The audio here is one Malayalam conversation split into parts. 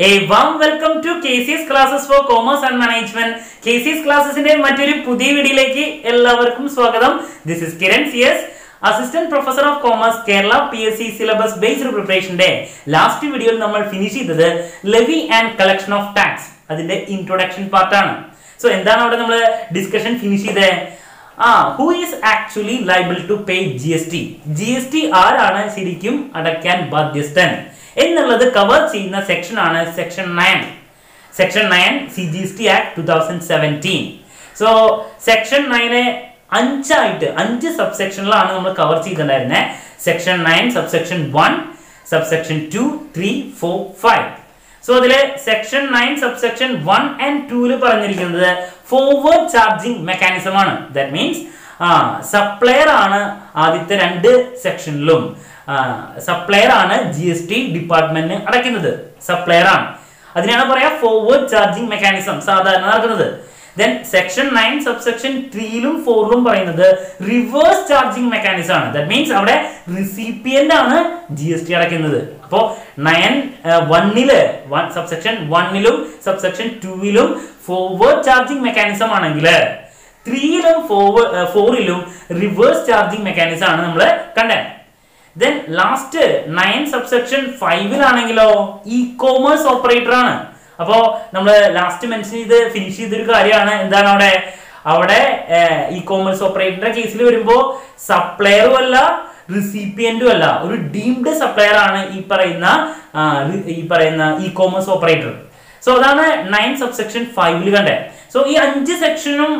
A C welcome to KCS classes for commerce and management. KCS ക്ലാസ്സസിന്റെ മറ്റൊരു പുതിയ വീഡിയോയിലേക്ക് എല്ലാവർക്കും സ്വാഗതം. This is Kiran C S assistant professor of commerce Kerala P S C syllabus based പ്രിപ്പറേഷന്റെ last വീഡിയോയിൽ നമ്മൾ ഫിനിഷ് ചെയ്തത് levy and collection of tax അതിന്റെ ഇൻട്രൊഡക്ഷൻ പാർട്ടാണ് സോ എന്താണ് അവിടെ നമ്മൾ ഡിസ്കഷൻ ഫിനിഷ് ചെയ്തത് ആ who is actually liable to pay G S T G S T ആരാണ് ശരിക്കും അടയ്ക്കാൻ ബാധ്യസ്ഥൻ? എന്നുള്ളത് കവർ ചെയ്യുന്ന സെക്ഷൻ ആണ് section nine section nine C G S T act two thousand seventeen so section നയനെ അഞ്ചായിട്ട് അഞ്ച് സബ്സെക്ഷനിലാണ് നമ്മൾ കവർ ചെയ്തിട്ടുണ്ടായിരുന്നത് section nine subsection one subsection two three four five so അതിലെ section nine subsection one and tool പറഞ്ഞിരിക്കുന്നത് ഫോർവേഡ് ചാർജിംഗ് മെക്കാനിസം ആണ്. ദാറ്റ് മീൻസ് സപ്ലയർ ആണ് ആദ്യത്തെ രണ്ട് സെക്ഷനിലും സപ്ലയർ ആണ് ജി എസ് ടി ഡിപ്പാർട്ട്മെന്റിന് അടയ്ക്കുന്നത്. സപ്ലയർ ആണ്. അതിനാണ് പറയാ ഫോർവേഡ് ചാർജിങ് മെക്കാനിസം സാധാരണ നടക്കുന്നത്. ദെൻ സെക്ഷൻ നയൻ സബ്സെക്ഷൻ ത്രീയിലും ഫോറിലും പറയുന്നത് റിവേഴ്സ് ചാർജിങ് മെക്കാനിസം ആണ്. ദാറ്റ് മീൻസ് അവിടെ റിസിപ്പിയന്റ് ആണ് ജി എസ് ടി അടയ്ക്കുന്നത്. അപ്പോ നയൻ വണ്ണിൽ സബ്സെക്ഷൻ വണ്ണിലും സബ്സെക്ഷൻ ടൂവിലും ഫോർവേഡ് ചാർജിങ് മെക്കാനിസം ആണെങ്കിൽ ത്രീയിലും ഫോർവേഡ് ഫോറിലും റിവേഴ്സ് ചാർജിങ് മെക്കാനിസം ആണ് നമ്മൾ കണ്ടത് ദെൻ ലാസ്റ്റ് നയൻ സബ്സെക്ഷൻ ഫൈവിലാണെങ്കിലോ ഇ കോമേഴ്സ് ഓപ്പറേറ്റർ ആണ്. അപ്പോ നമ്മൾ ലാസ്റ്റ് മെൻഷൻ ചെയ്ത് ഫിനിഷ് ചെയ്തൊരു കാര്യമാണ്. എന്താണ് അവിടെ? അവിടെ ഇ കോമേഴ്സ് ഓപ്പറേറ്ററിന്റെ കേസിൽ വരുമ്പോ സപ്ലയറും അല്ല റിസിപ്പിയന്റും അല്ല. ഒരു ഡീംഡ് സപ്ലയർ ആണ് ഈ പറയുന്ന ഈ പറയുന്ന ഇ കോമേഴ്സ് ഓപ്പറേറ്റർ സോ അതാണ് നയൻ സബ്സെക്ഷൻ ഫൈവിൽ കണ്ടത് സോ ഈ അഞ്ച് സെക്ഷനും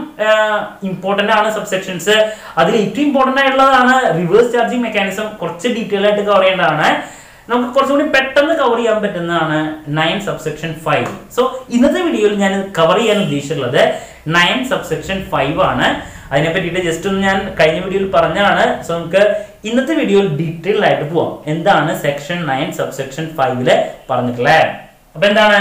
ഇമ്പോർട്ടന്റ് ആണ് സബ് സെക്ഷൻസ് അതിൽ ഏറ്റവും ഇമ്പോർട്ടന്റ് ആയിട്ടുള്ളതാണ് റിവേഴ്സ് ചാർജിങ് മെക്കാനിസം കുറച്ച് ഡീറ്റെയിൽ ആയിട്ട് കവർ ചെയ്യേണ്ടതാണ്. നമുക്ക് കുറച്ചുകൂടി പെട്ടെന്ന് കവർ ചെയ്യാൻ പറ്റുന്നതാണ് നയൻ സബ്സെക്ഷൻ ഫൈവ് സോ ഇന്നത്തെ വീഡിയോയിൽ ഞാൻ കവർ ചെയ്യാൻ ഉദ്ദേശിച്ചിട്ടുള്ളത് നയൻ സബ്സെക്ഷൻ ഫൈവ് ആണ്. അതിനെ പറ്റിയിട്ട് ജസ്റ്റ് ഒന്ന് ഞാൻ കഴിഞ്ഞ വീഡിയോയിൽ പറഞ്ഞാണ് സോ നമുക്ക് ഇന്നത്തെ വീഡിയോയിൽ ഡീറ്റെയിൽ ആയിട്ട് പോവാം. എന്താണ് സെക്ഷൻ നയൻ സബ്സെക്ഷൻ ഫൈവിൽ പറഞ്ഞിട്ടുള്ളത്? അപ്പൊ എന്താണ്?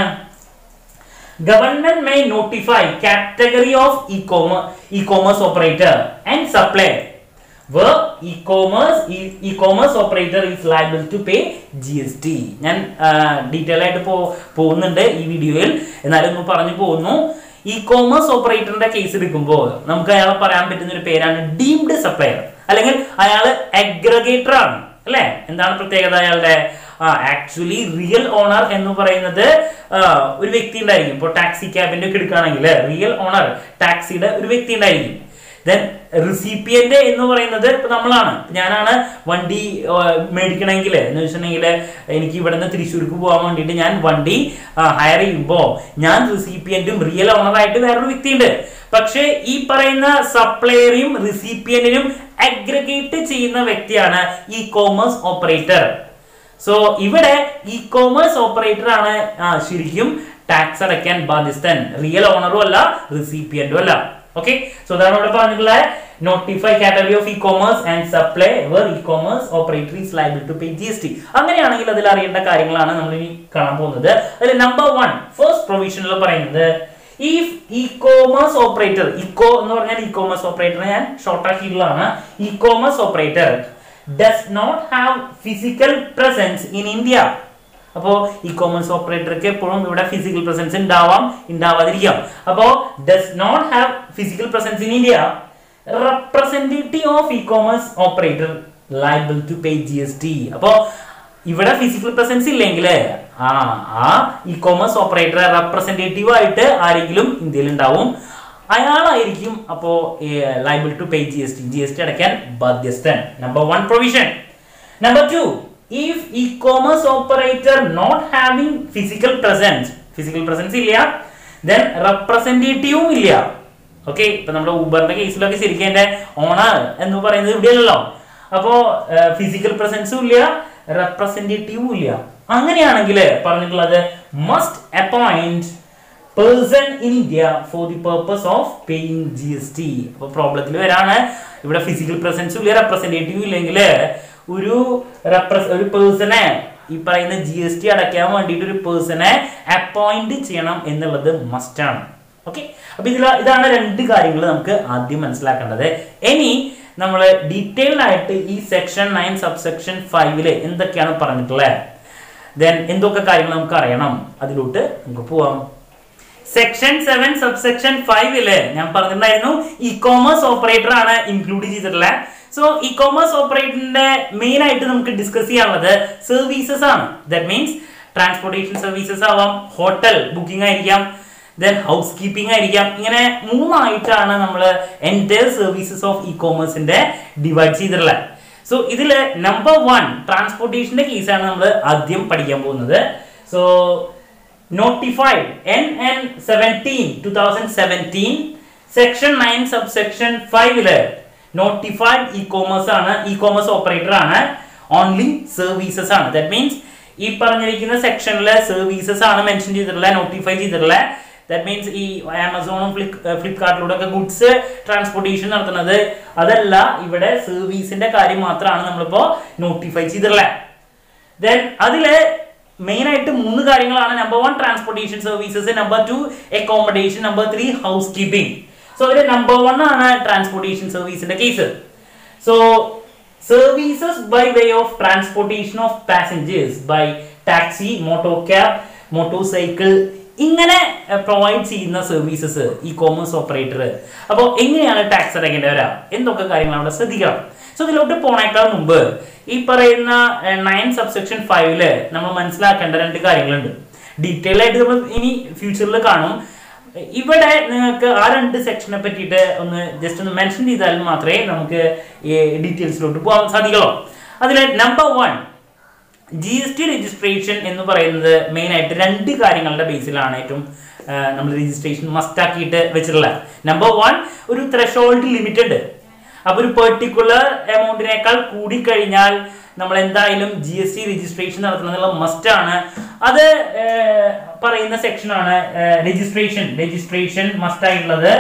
Government may notify category of e-commerce operator and supplier where e-commerce e-commerce operator is liable to pay GST ഞാൻ ഡീറ്റെയിൽ ആയിട്ട് പോകുന്നുണ്ട് ഈ വീഡിയോയിൽ എന്നാലും ഒന്ന് പറഞ്ഞു പോകുന്നു. ഇ കോമേഴ്സ് ഓപ്പറേറ്ററിന്റെ കേസ് എടുക്കുമ്പോൾ നമുക്ക് അയാളെ പറയാൻ പറ്റുന്ന ഒരു പേരാണ് ഡീംഡ് സപ്ലയർ അല്ലെങ്കിൽ അയാൾ അഗ്രഗേറ്റർ ആണ്. അല്ലെ? എന്താണ് പ്രത്യേകത അയാളുടെ ആക്ച്വലി റിയൽ ഓണർ എന്ന് പറയുന്നത് ഒരു വ്യക്തി ഉണ്ടായിരിക്കും. ഇപ്പോൾ ടാക്സി ക്യാബിന്റെ ഒക്കെ എടുക്കുകയാണെങ്കിൽ റിയൽ ഓണർ ടാക്സിയുടെ ഒരു വ്യക്തി ഉണ്ടായിരിക്കും. ദെൻ റിസിപ്പിയന്റ് എന്ന് പറയുന്നത് ഇപ്പൊ നമ്മളാണ്. ഞാനാണ് വണ്ടി മേടിക്കണമെങ്കിൽ എന്ന് വെച്ചിട്ടുണ്ടെങ്കിൽ എനിക്ക് ഇവിടെ നിന്ന് തൃശ്ശൂർക്ക് പോകാൻ വേണ്ടിയിട്ട് ഞാൻ വണ്ടി ഹയർ ചെയ്യുമ്പോൾ ഞാൻ റിസിപ്പിയന്റും റിയൽ ഓണറായിട്ട് വേറൊരു വ്യക്തിയുണ്ട്. പക്ഷേ ഈ പറയുന്ന സപ്ലയറിയും റിസിപ്പിയന്റിനും അഗ്രഗേറ്റ് ചെയ്യുന്ന വ്യക്തിയാണ് ഈ കോമേഴ്സ് ഓപ്പറേറ്റർ സോ ഇവിടെ ഇ കോമേഴ്സ് ഓപ്പറേറ്റർ ആണ് ശരിക്കും ടാക്സ് അടയ്ക്കാൻ ബാധ്യസ്ഥൻ. റിയൽ ഓണറും അല്ല റിസിപ്പിയന്റും അല്ല. ഓക്കെ സോ അതാണ് ഇവിടെ പറഞ്ഞിട്ടുള്ള notify category of e commerce and supply where e commerce operator is liable to pay G S T അങ്ങനെയാണെങ്കിൽ അതിൽ അറിയേണ്ട കാര്യങ്ങളാണ് നമ്മൾ ഇനി കാണാൻ പോകുന്നത്. അതിൽ നമ്പർ വൺ ഫസ്റ്റ് പ്രൊവിഷനിൽ പറയുന്നത് if e commerce operator ECO എന്ന് പറഞ്ഞാൽ ഇ കോമേഴ്സ് ഓപ്പറേറ്റർ ഞാൻ short ആക്കിയിട്ടുള്ളതാണ്. E commerce operator does not have physical presence in India അപ്പോ ഇ കോമേഴ്സ് ഓപ്പറേറ്റർക്ക് എപ്പോഴും ഇവിടെ ഫിസിക്കൽ പ്രസൻസ് ഉണ്ടാവാം ഉണ്ടാവാതിരിക്കാം. അപ്പോ does not have physical presence in India representative of e commerce operator liable to pay G S T അപ്പോ ഇവിടെ ഫിസിക്കൽ പ്രസൻസ് ഇല്ലെങ്കിൽ ആ ആ ഇ കോമേഴ്സ് ഓപ്പറേറ്റർ റെപ്രസെന്റേറ്റീവ് ആയിട്ട് ആരെങ്കിലും ഇന്ത്യയിൽ ഉണ്ടാവും. അയാളായിരിക്കും അപ്പോ liable to pay G S T G S T അടയ്ക്കാൻ ബാധ്യസ്ഥൻ. Number one provision number two if e commerce operator not having physical presence physical presence ഇല്ല ദെൻ റെപ്രസെന്റേറ്റീവും ഇല്ല. ഓക്കെ ഇപ്പൊ നമ്മുടെ ഊബറിന്റെ കേസിലൊക്കെ ശരിക്കും എന്റെ ഓണർ എന്ന് പറയുന്നത് ഇവിടെയല്ലോ അപ്പോ ഫിസിക്കൽ പ്രസൻസും ഇല്ല റെപ്രസെന്റേറ്റീവും ഇല്ല. അങ്ങനെയാണെങ്കിൽ പറഞ്ഞിട്ടുള്ളത് must appoint person India for the purpose of paying G S T അപ്പൊ പ്രോബ്ലത്തിൽ വരാണ്. ഇവിടെ ഫിസിക്കൽ പ്രസൻസ് ഇല്ല റെപ്രസെന്റേറ്റീവ് ഇല്ലെങ്കിൽ ഒരു റെപ്രസ് ഒരു പേഴ്സണെ ഈ പറയുന്ന ജി എസ് ടി അടയ്ക്കാൻ വേണ്ടിയിട്ട് ഒരു പേഴ്സണെ അപ്പോയിന്റ് ചെയ്യണം എന്നുള്ളത് മസ്റ്റ് ആണ്. ഓക്കെ അപ്പൊ ഇതിൽ ഇതാണ് രണ്ട് കാര്യങ്ങൾ നമുക്ക് ആദ്യം മനസ്സിലാക്കേണ്ടത്. ഇനി നമ്മൾ ഡീറ്റെയിൽഡ് ആയിട്ട് ഈ സെക്ഷൻ നയൻ സബ്സെക്ഷൻ ഫൈവിൽ എന്തൊക്കെയാണ് പറഞ്ഞിട്ടുള്ളത്? ദെൻ എന്തൊക്കെ കാര്യങ്ങൾ നമുക്ക് അറിയണം? അതിലോട്ട് നമുക്ക് പോവാം. സെക്ഷൻ സെവൻ സബ്സെക്ഷൻ ഫൈവിൽ ഞാൻ പറഞ്ഞിട്ടുണ്ടായിരുന്നു ഇ കോമേഴ്സ് ഓപ്പറേറ്റർ ആണ് ഇൻക്ലൂഡ് ചെയ്തിട്ടുള്ളത്. സോ ഇ കോമേഴ്സ് ഓപ്പറേറ്ററിന്റെ മെയിൻ ആയിട്ട് നമുക്ക് ഡിസ്കസ് ചെയ്യാനുള്ളത് സർവീസസ് ആണ്. ദാറ്റ് മീൻസ് ട്രാൻസ്പോർട്ടേഷൻ സർവീസസ് ആവാം ഹോട്ടൽ ബുക്കിംഗ് ആയിരിക്കാം ദെൻ ഹൗസ് കീപ്പിംഗ് ആയിരിക്കാം. ഇങ്ങനെ മൂന്നായിട്ടാണ് നമ്മൾ എന്റെ സർവീസസ് ഓഫ് ഇ കോമേഴ്സിന്റെ ഡിവൈഡ് ചെയ്തിട്ടുള്ളത്. സോ ഇതിൽ നമ്പർ വൺ ട്രാൻസ്പോർട്ടേഷന്റെ കേസാണ് നമ്മൾ ആദ്യം പഠിക്കാൻ പോകുന്നത്. So notified NN 17 2017 section nine subsection ഫൈവിൽ നോട്ടിഫൈഡ് ഇ കോമേഴ്സ് ആണ് ഇ കോമേഴ്സ് ഓപ്പറേറ്റർ ആണ് ഓൺലി സർവീസസ് ആണ്. ദാറ്റ് മീൻസ് ഈ പറഞ്ഞിരിക്കുന്ന സെക്ഷനിലെ സർവീസസ് ആണ് മെൻഷൻ ചെയ്തിട്ടുള്ളത് നോട്ടിഫൈ ചെയ്തിട്ടുള്ളത്. ദാറ്റ് മീൻസ് ഈ ആമസോണും ഫ്ലിപ്കാർട്ടിലൂടെ ഒക്കെ ഗുഡ്സ് ട്രാൻസ്പോർട്ടേഷൻ നടത്തുന്നത് അതല്ല ഇവിടെ സർവീസിന്റെ കാര്യം മാത്രമാണ് നമ്മളിപ്പോ നോട്ടിഫൈ ചെയ്തിട്ടുള്ളത്. ദെൻ അതിൽ മെയിൻ ആയിട്ട് മൂന്ന് കാര്യങ്ങളാണ്. Number one transportation services number two accommodation number three housekeeping so അതിൽ നമ്പർ വൺ ആണ് transportation സർവീസിന്റെ case so services by way of transportation of passengers by taxi moto cab motorcycle ഇങ്ങനെ പ്രൊവൈഡ് ചെയ്യുന്ന സർവീസസ് ഈ കോമേഴ്സ് ഓപ്പറേറ്റർ അപ്പോൾ എങ്ങനെയാണ് ടാക്സ് അടയ്ക്കേണ്ടി വരാം? എന്തൊക്കെ കാര്യങ്ങൾ അവിടെ ശ്രദ്ധിക്കണം. സോ ഇതിലോട്ട് പോണേക്കാൾ മുമ്പ് ഈ പറയുന്ന നയൻ സബ്സെക്ഷൻ ഫൈവിൽ നമ്മൾ മനസ്സിലാക്കേണ്ട രണ്ട് കാര്യങ്ങളുണ്ട്. ഡീറ്റെയിൽ ആയിട്ട് നമ്മൾ ഇനി ഫ്യൂച്ചറിൽ കാണും. ഇവിടെ നിങ്ങൾക്ക് ആ രണ്ട് സെക്ഷനെ പറ്റിയിട്ട് ഒന്ന് ജസ്റ്റ് ഒന്ന് മെൻഷൻ ചെയ്താൽ മാത്രമേ നമുക്ക് ഈ ഡീറ്റെയിൽസിലോട്ട് പോകാൻ സാധിക്കുള്ളൂ. അതിൽ number one G S T registration എന്ന് പറയുന്നത് മെയിൻ ആയിട്ട് രണ്ട് കാര്യങ്ങളുടെ ബേസിലാണ് ഏറ്റവും നമ്മൾ രജിസ്ട്രേഷൻ മസ്റ്റ് ആക്കിയിട്ട് വെച്ചിട്ടുള്ളത്. നമ്പർ വൺ ഒരു ത്രഷോൾഡ് ലിമിറ്റ് ഉണ്ട് അപ്പൊ ഒരു പെർട്ടിക്കുലർ എമൗണ്ടിനേക്കാൾ കൂടിക്കഴിഞ്ഞാൽ നമ്മൾ എന്തായാലും ജി എസ് ടി രജിസ്ട്രേഷൻ നടത്തുന്നതിനുള്ള മസ്റ്റാണ് അത് പറയുന്ന സെക്ഷനാണ് രജിസ്ട്രേഷൻ രജിസ്ട്രേഷൻ മസ്റ്റായിട്ടുള്ളത്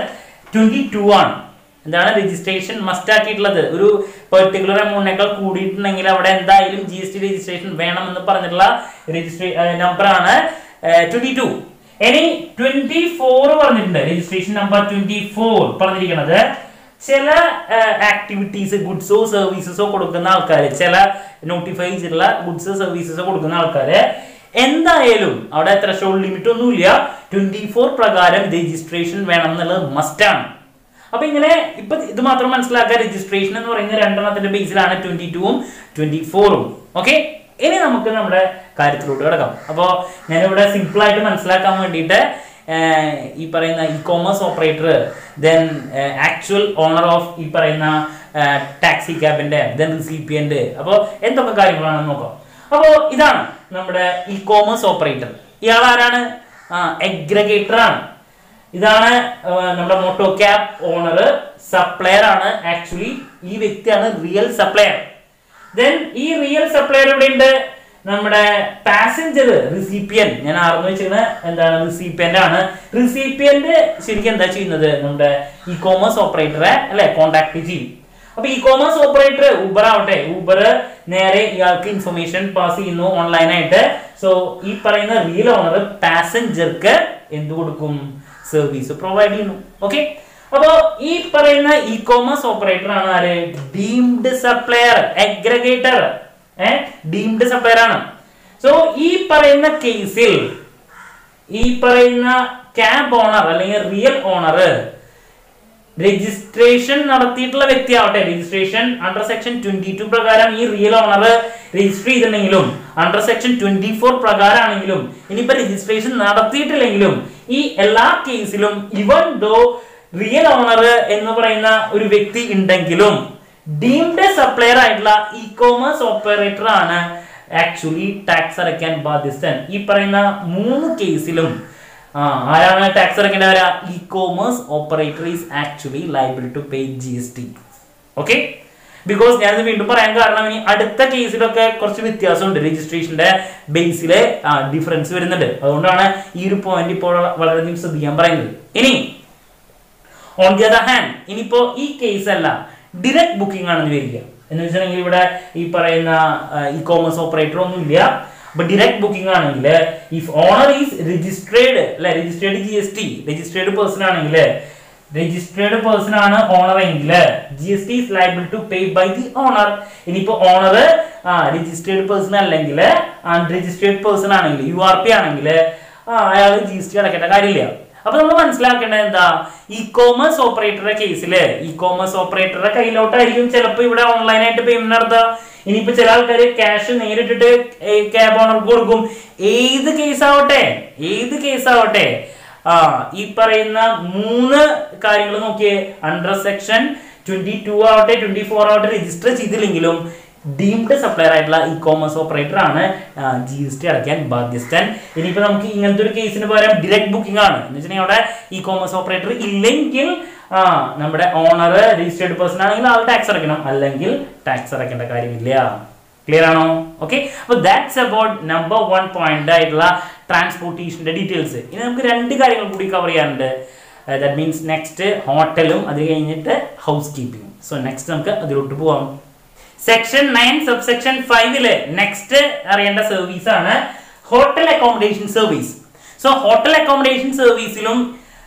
ട്വന്റി ടു ആണ്. എന്താണ് രജിസ്ട്രേഷൻ മസ്റ്റ് ആക്കിയിട്ടുള്ളത്? ഒരു പെർട്ടിക്കുലർ എമൗണ്ടിനേക്കാൾ കൂടിയിട്ടുണ്ടെങ്കിൽ അവിടെ എന്തായാലും ജി എസ് ടി രജിസ്ട്രേഷൻ വേണമെന്ന് പറഞ്ഞിട്ടുള്ള രജിസ്ട്രേ നമ്പറാണ് ട്വന്റി ടു ഇനി ട്വന്റി ഫോർ പറഞ്ഞിട്ടുണ്ട് രജിസ്ട്രേഷൻ നമ്പർ ട്വന്റി ഫോർ പറഞ്ഞിരിക്കുന്നത് ചില ആക്ടിവിറ്റീസ് ഗുഡ്സോ സർവീസസോ കൊടുക്കുന്ന ആൾക്കാർ ചില നോട്ടിഫൈ ചെയ്തിട്ടുള്ള ഗുഡ്സ് സർവീസസോ കൊടുക്കുന്ന ആൾക്കാർ എന്തായാലും അവിടെ ത്രഷോൾഡ് ലിമിറ്റ് ഒന്നുമില്ല. ട്വന്റി ഫോർ പ്രകാരം രജിസ്ട്രേഷൻ വേണം എന്നുള്ളത് മസ്റ്റാണ് അപ്പൊ ഇങ്ങനെ ഇപ്പൊ ഇത് മാത്രം മനസ്സിലാക്കുക. രജിസ്ട്രേഷൻ എന്ന് പറയുന്ന രണ്ടെണ്ണത്തിന്റെ ബേസിലാണ് ട്വന്റി ടൂവും ട്വന്റി ഫോറും ഓക്കെ ഇനി നമുക്ക് നമ്മുടെ കാര്യത്തിലോട്ട് കിടക്കാം. അപ്പോൾ ഞാനിവിടെ സിമ്പിൾ ആയിട്ട് മനസ്സിലാക്കാൻ വേണ്ടിയിട്ട് ഈ പറയുന്ന e commerce operator then actual owner of ഈ പറയുന്ന ടാക്സി ക്യാബിന്റെ ദെൻ റിസിപ്പിയന്റ് അപ്പോൾ എന്തൊക്കെ കാര്യങ്ങളാണെന്ന് നോക്കാം. അപ്പോൾ ഇതാണ് നമ്മുടെ ഇ കോമേഴ്സ് ഓപ്പറേറ്റർ ഇയാൾ ആരാണ് എഗ്രഗേറ്റർ ആണ്. ഇതാണ് നമ്മുടെ മോട്ടോ ക്യാബ് ഓണർ സപ്ലയർ ആണ് ആക്ച്വലി ഈ വ്യക്തിയാണ് റിയൽ സപ്ലയർ ദെൻ ഈ റിയൽ സപ്ലയർ ഇവിടെ ഉണ്ട് നമ്മുടെ പാസഞ്ചർ റിസീപ്പിയൻ ഞാൻ അറിഞ്ഞു വെച്ചിരുന്ന എന്താണ് റിസീപ്പിയന്റ് ആണ്. റിസീപ്പിയന്റ് ശരിക്കും എന്താ ചെയ്യുന്നത്? നമ്മുടെ ഇ കോമേഴ്സ് ഓപ്പറേറ്ററെ അല്ലെ കോണ്ടാക്ട് ചെയ്യും. അപ്പൊ ഇ കോമേഴ്സ് ഓപ്പറേറ്റർ ഊബർ ആവട്ടെ. ഊബർ നേരെ ഇയാൾക്ക് ഇൻഫർമേഷൻ പാസ് ചെയ്യുന്നു ഓൺലൈനായിട്ട് സോ ഈ പറയുന്ന റിയൽ ഓണർ പാസഞ്ചർക്ക് എന്ത് കൊടുക്കും? സർവീസ് പ്രൊവൈഡ് ചെയ്യുന്നു. ഓക്കെ അപ്പോ ഈ പറയുന്ന ഇ കോമേഴ്സ് ഓപ്പറേറ്റർ ആണ് ആര്? Deemed supplier aggregator deemed supplier ആണ്. സോ ഈ പറയുന്ന കേസിൽ ഈ പറയുന്ന ക്യാബ് ഓണർ അല്ലെങ്കിൽ റിയൽ ഓണർ രജിസ്ട്രേഷൻ നടത്തിയിട്ടുള്ള വ്യക്തി ആവട്ടെ. Registration under section twenty two പ്രകാരം ഈ റിയൽ ഓണർ രജിസ്റ്റർ ചെയ്തിട്ടുണ്ടെങ്കിലും അണ്ടർ സെക്ഷൻ ട്വന്റി ഫോർ പ്രകാരമാണെങ്കിലും ഇനിയിപ്പോ രജിസ്ട്രേഷൻ നടത്തിയിട്ടില്ലെങ്കിലും ഈ എല്ലാ കേസിലും ഇവൻ ദോ റിയൽ ഓണർ എന്ന് പറയുന്ന ഒരു വ്യക്തി ഉണ്ടെങ്കിലും ഡീംഡ് സപ്ലയർ ആയിട്ടുള്ള ഇ കോമേഴ്സ് ഓപ്പറേറ്റർ ആണ് ആക്ച്വലി ടാക്സ് അടയ്ക്കാൻ ബാധ്യസ്ഥൻ. ഈ പറയുന്ന മൂന്ന് കേസിലും ആരാണ് tax അടയ്ക്കേണ്ടവരാ e commerce operator is actually liable to pay G S T okay because ഞാനിത് വീണ്ടും പറയാൻ കാരണം ഇനി അടുത്ത കേസിലൊക്കെ കുറച്ച് വ്യത്യാസമുണ്ട്. രജിസ്ട്രേഷന്റെ ബേസിലെ ഡിഫറൻസ് വരുന്നുണ്ട്. അതുകൊണ്ടാണ് ഈ ഒരു പോയിന്റ് ഇപ്പോൾ വളരെയധികം ശ്രദ്ധിക്കാൻ പറയുന്നത്. ഇനി ഓൺ ദി അതർ ഹാൻഡ് ഇനിയിപ്പോ ഈ കേസ് അല്ല ഡിറക്ട് ബുക്കിംഗ് ആണെന്ന് വരിക. എന്ന് വെച്ചിട്ടുണ്ടെങ്കിൽ ഇവിടെ ഈ പറയുന്ന ഇ കോമേഴ്സ് ഓപ്പറേറ്റർ ഒന്നും ഇല്ല. അപ്പൊ ഡിറക്ട് ബുക്കിംഗ് ആണെങ്കിൽ ഇഫ് ഓണർ ഈസ് രജിസ്ട്രേഡ് അല്ലെ registered G S T registered person ആണെങ്കിൽ രജിസ്ട്രേഡ് പേഴ്സൺ ആണ് ഓണർ എങ്കിൽ G S T is liable to pay by the owner ഇനിയിപ്പോ ഓണർ രജിസ്ട്രേഡ് പേഴ്സൺ അല്ലെങ്കിൽ അൺരജിസ്ട്രേഡ് പേഴ്സൺ ആണെങ്കിൽ യു ആർ പി ആണെങ്കിൽ അയാൾ ജി എസ് ടി അടക്കേണ്ട കാര്യമില്ല. അപ്പൊ നമ്മൾ മനസ്സിലാക്കേണ്ടത് എന്താ? ഇ കോമേഴ്സ് ഓപ്പറേറ്ററുടെ കേസിൽ ഇ കോമേഴ്സ് ഓപ്പറേറ്ററുടെ കയ്യിലോട്ടായിരിക്കും ചിലപ്പോൾ ഇവിടെ ഓൺലൈനായിട്ട് പേയ്മെന്റ് നടത്തുക ഇനിയിപ്പോ ചില ആൾക്കാർ ക്യാഷ് നേരിട്ടിട്ട് ക്യാബ് ഓണർക്ക് കൊടുക്കും. ഏത് കേസ് ആവട്ടെ? ഏത് കേസ് ആവട്ടെ? ആ ഈ പറയുന്ന മൂന്ന് കാര്യങ്ങൾ നോക്കിയേ. അണ്ടർ സെക്ഷൻ ട്വന്റി ടു ആവട്ടെ ട്വന്റി ഫോർ ആവട്ടെ രജിസ്റ്റർ ചെയ്തില്ലെങ്കിലും ഡീംഡ് സപ്ലയർ ആയിട്ടുള്ള ഇ കോമേഴ്സ് ഓപ്പറേറ്റർ ആണ് ജി എസ് ടി അടയ്ക്കാൻ ബാധ്യസ്ഥൻ. ഇനിയിപ്പോ നമുക്ക് ഇങ്ങനത്തെ ഒരു കേസിന് പകരം ഡിറക്ട് ബുക്കിംഗ് ആണ്. എന്ന് വെച്ചിട്ടുണ്ടെങ്കിൽ അവിടെ ഇ കോമേഴ്സ് ഓപ്പറേറ്റർ ഇല്ലെങ്കിൽ ആ നമ്മുടെ ഓണർ രജിസ്റ്റേർഡ് പേഴ്സൺ ആണെങ്കിൽ ആൾ ടാക്സ് അടയ്ക്കണം. അല്ലെങ്കിൽ ടാക്സ് അടയ്ക്കേണ്ട കാര്യമില്ല. ക്ലിയർ ആണോ? ഓക്കെ അപ്പൊ that's about number one point ആയിട്ടുള്ള ട്രാൻസ്പോർട്ടേഷന്റെ ഡീറ്റെയിൽസ് ഇനി നമുക്ക് രണ്ട് കാര്യങ്ങൾ കൂടി കവർ ചെയ്യാനുണ്ട്. ദാറ്റ് മീൻസ് നെക്സ്റ്റ് ഹോട്ടലും അത് കഴിഞ്ഞിട്ട് ഹൗസ് കീപ്പിംഗ് സോ നെക്സ്റ്റ് നമുക്ക് അതിലോട്ട് പോവാം. സെക്ഷൻ നയൻ സബ് സെക്ഷൻ ഫൈവിൽ നെക്സ്റ്റ് അറിയേണ്ട സർവീസ് ആണ് hotel accommodation service so hotel accommodation സർവീസിലും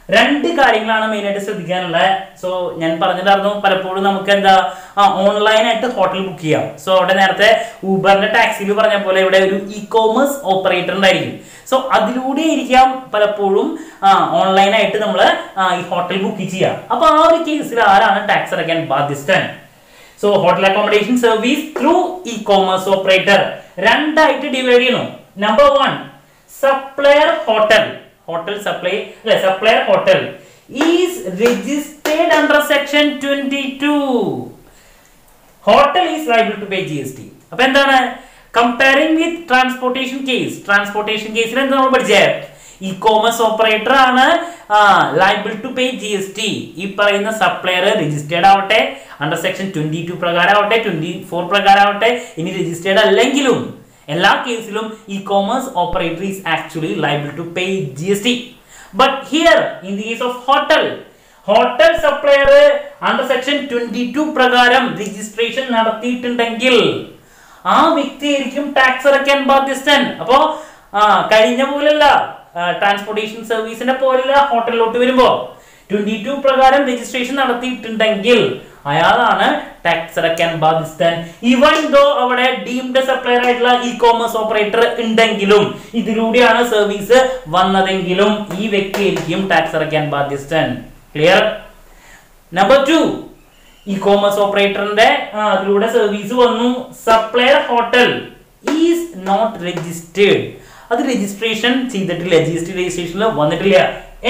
രണ്ട് കാര്യങ്ങളാണ് മെയിനായിട്ട് ശ്രദ്ധിക്കാനുള്ളത്. സോ ഞാൻ പറഞ്ഞിട്ടായിരുന്നു പലപ്പോഴും നമുക്ക് എന്താ ആ ഓൺലൈനായിട്ട് ഹോട്ടൽ ബുക്ക് ചെയ്യാം. സോ അവിടെ നേരത്തെ ഊബറിന്റെ ടാക്സിയിൽ പറഞ്ഞ പോലെ ഇവിടെ ഒരു ഇ കോമേഴ്സ് ഓപ്പറേറ്റർ ഉണ്ടായിരിക്കും. സോ അതിലൂടെ ഇരിക്കാം പലപ്പോഴും ഓൺലൈനായിട്ട് നമ്മൾ ഈ ഹോട്ടൽ ബുക്ക് ചെയ്യാം അപ്പൊ ആ ഒരു കേസിൽ ആരാണ് ടാക്സ് അടയ്ക്കാൻ ബാധ്യസ്ഥൻ? So hotel accommodation service through e commerce operator രണ്ടായിട്ട് ഡിവൈഡ് ചെയ്യണം number one supplier hotel supplier hotel is registered under section twenty two hotel is liable to pay G S T അപ്പൊ എന്താണ്? Comparing with transportation case transportation കേസിൽ എന്താ നമ്മൾ പഠിച്ചത് ഇ കോമേഴ്സ് ഓപ്പറേറ്റർ ആണ് liable to pay G S T ഈ പറയുന്ന സപ്ലയർ രജിസ്റ്റേർഡ് ആവട്ടെ അണ്ടർ സെക്ഷൻ ട്വന്റി ടു പ്രകാരം ആവട്ടെ ട്വന്റി ഫോർ പ്രകാരം ആവട്ടെ ഇനി രജിസ്റ്റേർഡ് അല്ലെങ്കിലും എല്ലാ കേസിലും e commerce operator is actually liable to pay G S T but here in the case of hotel hotel supplier under section twenty two പ്രകാരം രജിസ്ട്രേഷൻ നടത്തിയിട്ടുണ്ടെങ്കിൽ ആ വ്യക്തിയായിരിക്കും ടാക്സ് അടയ്ക്കാൻ ബാധ്യസ്ഥൻ. അപ്പോ കഴിഞ്ഞ പോലെയല്ല ട്രാൻസ്പോർട്ടേഷൻ സർവീസിന്റെ പോലുള്ള ഹോട്ടലിലോട്ട് വരുമ്പോ. ട്വന്റി ടു പ്രകാരം രജിസ്ട്രേഷൻ നടത്തിയിട്ടുണ്ടെങ്കിൽ അയാളാണ് ടാക്സ് അടയ്ക്കാൻ ബാധ്യസ്ഥൻ. ഇവൻ ദോ അവിടെ ഡീംഡ് സപ്ലയർ ആയിട്ടുള്ള ഇ കോമേഴ്സ് ഓപ്പറേറ്റർ ഉണ്ടെങ്കിലും ഇതിലൂടെയാണ് സർവീസ് വന്നതെങ്കിലും ഈ വ്യക്തിയായിരിക്കും ടാക്സ് അടയ്ക്കാൻ ബാധ്യസ്ഥൻ. Clear number two e commerce ഓപ്പറേറ്ററിന്റെ അതിലൂടെ സർവീസ് വന്നു. Supplier hotel is not registered അത് രജിസ്ട്രേഷൻ ചെയ്തിട്ടില്ല ജി എസ് ടി രജിസ്ട്രേഷനിൽ വന്നിട്ടില്ല.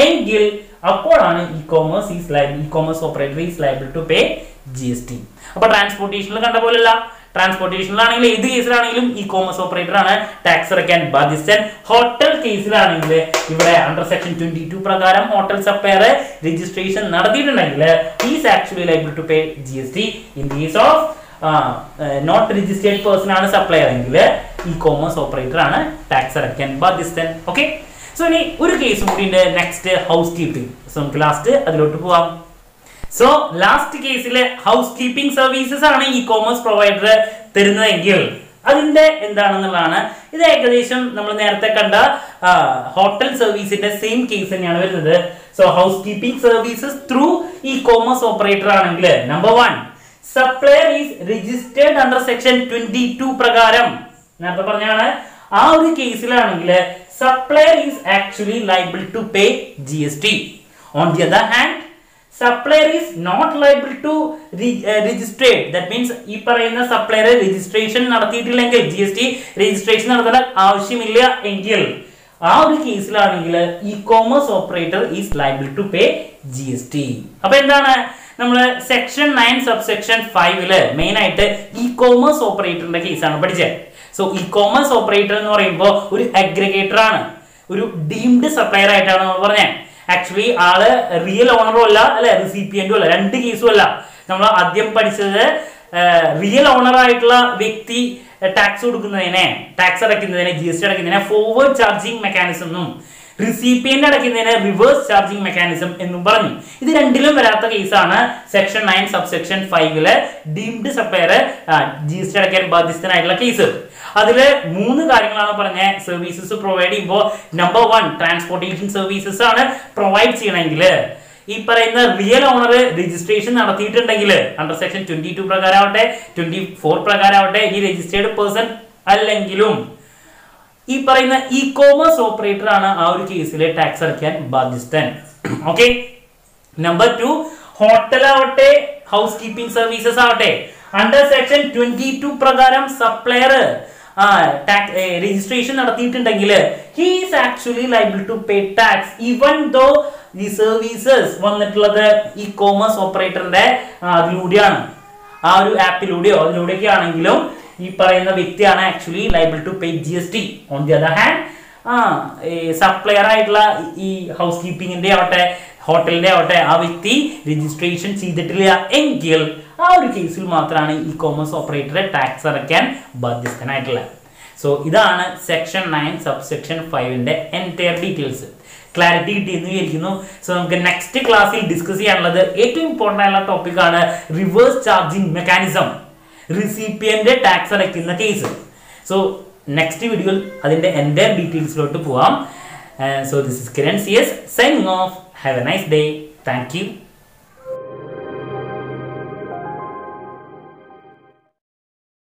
എങ്കിൽ അപ്പോഴാണ് e commerce is liable e commerce operator is liable to pay G S T അപ്പൊ ട്രാൻസ്പോർട്ടേഷനിൽ കണ്ട പോലല്ല ട്രാൻസ്പോർട്ടേഷനിലാണെങ്കിൽ ഏത് കേസിലാണെങ്കിലും ഇ കോമേഴ്സ് ഓപ്പറേറ്റർ ആണ് ടാക്സ് അടയ്ക്കാൻ ബാധ്യസ്ഥൻ. ഹോട്ടൽ കേസിലാണെങ്കിൽ ഇവിടെ അണ്ടർ സെക്ഷൻ ട്വന്റി ടു പ്രകാരം hotel supplier registration നടത്തിയിട്ടുണ്ടെങ്കിൽ is actually liable to pay G S T in case of not registered person ആണ് സപ്ലയർ എങ്കിൽ ഇ കോമേഴ്സ് ഓപ്പറേറ്റർ ആണ് ടാക്സ് അടയ്ക്കാൻ ബാധ്യസ്ഥൻ. ഓക്കെ സോ ഇനി ഒരു കേസ് കൂടി ഉണ്ട് നെക്സ്റ്റ് ഹൗസ് കീപ്പിംഗ് സോ നമുക്ക് ലാസ്റ്റ് അതിലോട്ട് പോവാം. സോ ലാസ്റ്റ് കേസിലെ ഹൗസ് കീപ്പിംഗ് സർവീസസ് ആണ് ഇ കോമേഴ്സ് പ്രൊവൈഡർ തരുന്നതെങ്കിൽ അതിന്റെ എന്താണെന്നുള്ളതാണ്. ഇത് ഏകദേശം നമ്മൾ നേരത്തെ കണ്ട ഹോട്ടൽ സർവീസിന്റെ സെയിം കേസ് തന്നെയാണ് വരുന്നത്. So house keeping services through e commerce operator ആണെങ്കിൽ number one supplier is registered under section twenty two പ്രകാരം. നേരത്തെ പറഞ്ഞാണ് ആ ഒരു കേസിലാണെങ്കിൽ supplier is actually liable to pay GST. On the other hand, supplier is not liable to registered that means ഈ പറയുന്ന സപ്ലയർ രജിസ്ട്രേഷൻ നടത്തിയിട്ടില്ലെങ്കിൽ ജി എസ് ടി രജിസ്ട്രേഷൻ നടത്തേണ്ട ആവശ്യമില്ല എങ്കിൽ ആ ഒരു കേസിലാണെങ്കിൽ e commerce operator is liable to pay G S T അപ്പൊ എന്താണ്? നമ്മൾ സെക്ഷൻ നയൻ സബ്സെക്ഷൻ ഫൈവിൽ മെയിൻ ആയിട്ട് ഇ കോമേഴ്സ് ഓപ്പറേറ്ററിന്റെ കേസാണ് പഠിച്ചത് സോ ഇ കോമേഴ്സ് ഓപ്പറേറ്റർ എന്ന് പറയുമ്പോൾ ഒരു അഗ്രിഗേറ്റർ ആണ്. ഒരു ഡീംഡ് സപ്ലയർ ആയിട്ടാണ് നമ്മൾ പറഞ്ഞത് ആക്ച്വലി ആൾ റിയൽ ഓണറും അല്ല അല്ലെ? റിസിപ്പിയന്റും അല്ല. രണ്ട് കേസും അല്ല. നമ്മൾ ആദ്യം പഠിച്ചത് റിയൽ ഓണർ ആയിട്ടുള്ള വ്യക്തി ടാക്സ് കൊടുക്കുന്നതിനെ ടാക്സ് അടയ്ക്കുന്നതിനെ ജി എസ് ടി അടയ്ക്കുന്നതിനെ ഫോർവേഡ് ചാർജിങ് മെക്കാനിസം എന്നും റിസിപ്പിയന്റ് അടയ്ക്കുന്നതിന് റിവേഴ്സ് ചാർജിങ് മെക്കാനിസം എന്നും പറഞ്ഞു. ഇത് രണ്ടിലും വരാത്ത കേസാണ് സെക്ഷൻ നയൻ സബ് സെക്ഷൻ ഫൈവിൽ deemed supplier G S T അടയ്ക്കാൻ ബാധ്യസ്ഥനായിട്ടുള്ള കേസ് അതിൽ മൂന്ന് കാര്യങ്ങളാണ് പറഞ്ഞ സർവീസസ് പ്രൊവൈഡ് ചെയ്യുമ്പോൾ നമ്പർ വൺ ട്രാൻസ്പോർട്ടേഷൻ സർവീസസ് ആണ് പ്രൊവൈഡ് ചെയ്യണമെങ്കിൽ ഈ പറയുന്ന റിയൽ ഓണർ രജിസ്ട്രേഷൻ നടത്തിയിട്ടുണ്ടെങ്കിൽ അണ്ടർ സെക്ഷൻ ട്വന്റി ടു പ്രകാരം ആവട്ടെ ട്വന്റി ഫോർ പ്രകാരം ആവട്ടെ ഈ രജിസ്റ്റേർഡ് പേഴ്സൺ അല്ലെങ്കിലും. ഈ പറയുന്ന ഇ കോമേഴ്സ് ഓപ്പറേറ്റർ ആണ് ആ ഒരു കേസിലെ ടാക്സ് അടയ്ക്കാൻ ബാധ്യസ്ഥൻ. ഓക്കെ നമ്പർ ടു ഹോട്ടൽ ആവട്ടെ ഹൗസ് കീപ്പിംഗ് സർവീസസ് ആവട്ടെ അണ്ടർ സെക്ഷൻ ട്വന്റി ടു പ്രകാരം supplier registration നടത്തിയിട്ടുണ്ടെങ്കിൽ he is actually liable to pay tax even though ഈ സർവീസസ് വന്നിട്ടുള്ളത് ഈ കോമേഴ്സ് ഓപ്പറേറ്ററിന്റെ അതിലൂടെയാണ്. ആ ഒരു ആപ്പിലൂടെയോ അതിലൂടെയൊക്കെ ആണെങ്കിലും ഈ പറയുന്ന വ്യക്തിയാണ് actually liable to pay G S T on the other hand ആ സപ്ലയർ ആയിട്ടുള്ള ഈ ഹൗസ് കീപ്പിംഗിന്റെ ആവട്ടെ ഹോട്ടലിന്റെ ആവട്ടെ ആ വ്യക്തി രജിസ്ട്രേഷൻ ചെയ്തിട്ടില്ല എങ്കിൽ ആ ഒരു കേസിൽ മാത്രമാണ് ഇ കോമേഴ്സ് ഓപ്പറേറ്ററെ ടാക്സ് അടയ്ക്കാൻ ബാധ്യസ്ഥനായിട്ടുള്ളത്. സോ ഇതാണ് സെക്ഷൻ നയൻ സബ് സെക്ഷൻ ഫൈവിന്റെ എന്റയർ ഡീറ്റെയിൽസ് ക്ലാരിറ്റി കിട്ടിയെന്ന് വിചാരിക്കുന്നു. സോ നമുക്ക് നെക്സ്റ്റ് ക്ലാസ്സിൽ ഡിസ്കസ് ചെയ്യാനുള്ളത് ഏറ്റവും ഇമ്പോർട്ടന്റ് ആയിട്ടുള്ള ടോപ്പിക്കാണ് റിവേഴ്സ് ചാർജിങ് മെക്കാനിസം റിസിപ്പിയന്റെ ടാക്സ് അടയ്ക്കുന്ന കേസ് സോ നെക്സ്റ്റ് വീഡിയോയിൽ അതിന്റെ എന്റെ ഡീറ്റെയിൽസിലോട്ട് പോവാം. So this is Kiran C S signing off have a nice day thank you